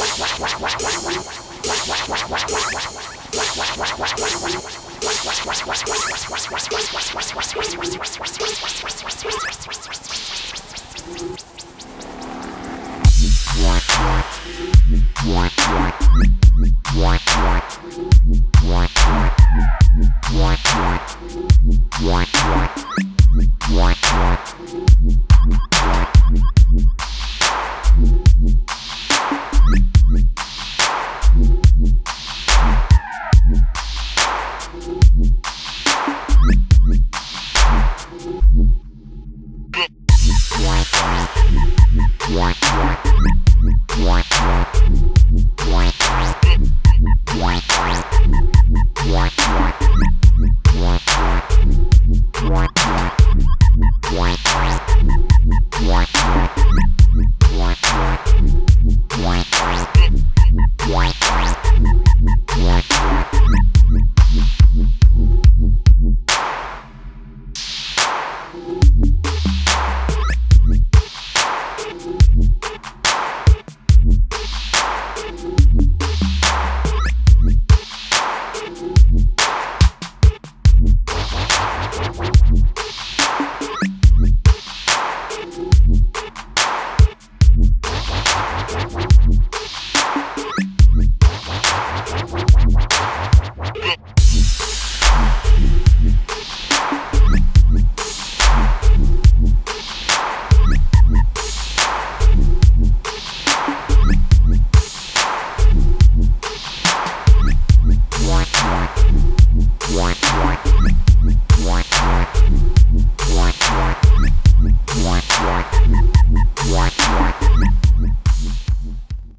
wash wash wash wash wash wash wash wash wash